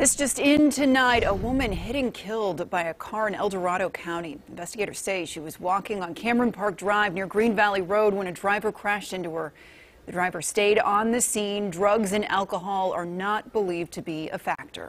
This just in tonight, a woman hit and killed by a car in El Dorado County. Investigators say she was walking on Cameron Park Drive near Green Valley Road when a driver crashed into her. The driver stayed on the scene. Drugs and alcohol are not believed to be a factor.